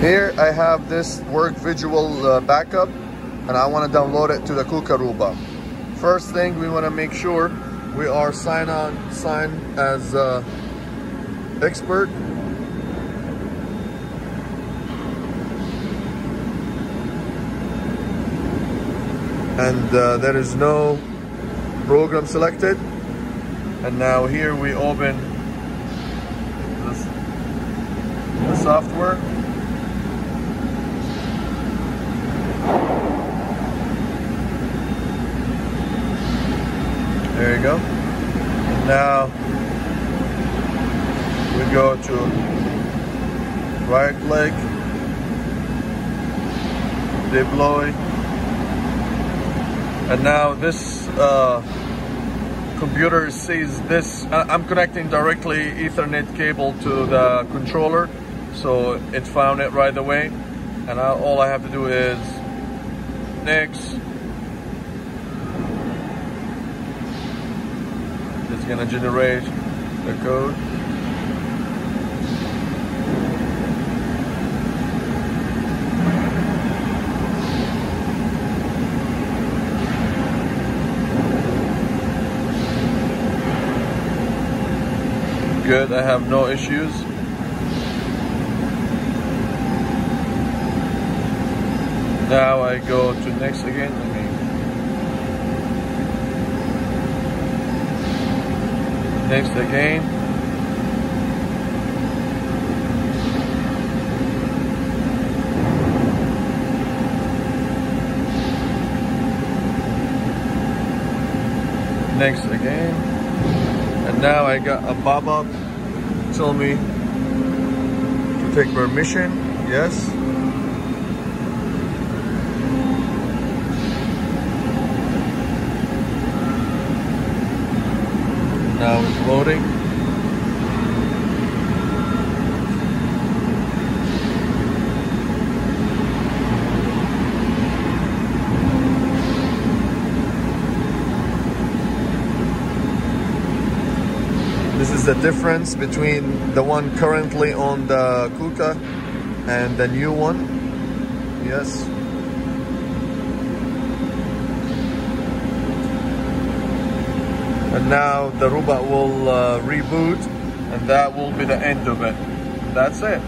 Here I have this WorkVisual uh, backup and I want to download it to the Kuka robot. First thing we want to make sure we are sign on, sign as uh, expert. And uh, there is no program selected. And now here we open this, the software. There you go. Now we go to right click, deploy, and now this uh, computer sees this. I'm connecting directly Ethernet cable to the controller, so it found it right away. And I, all I have to do is next gonna generate the code. Good, I have no issues. Now I go to next again. Next again. Next again. And now I got a pop-up tell me to take permission. Yes. Now it's loading. This is the difference between the one currently on the Kuka and the new one. Yes. And now the robot will uh, reboot and that will be the end of it. That's it